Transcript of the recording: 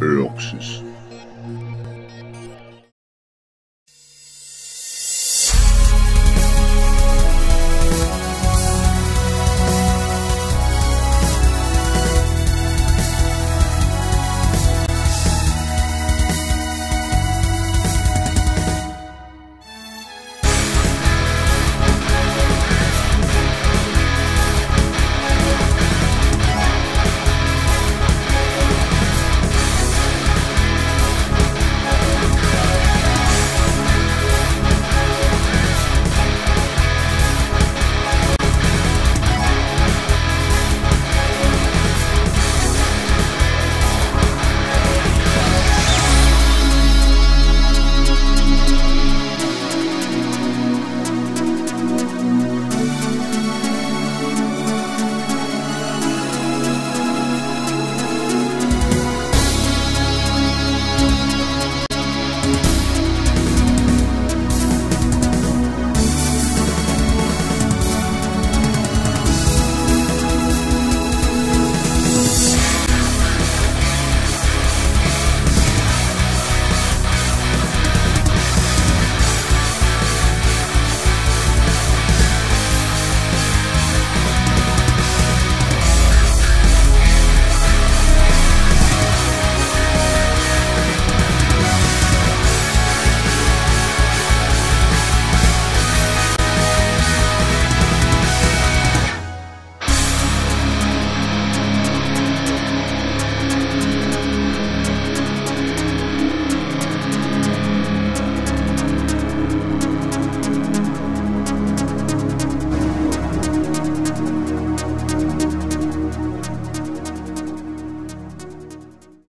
Roxas.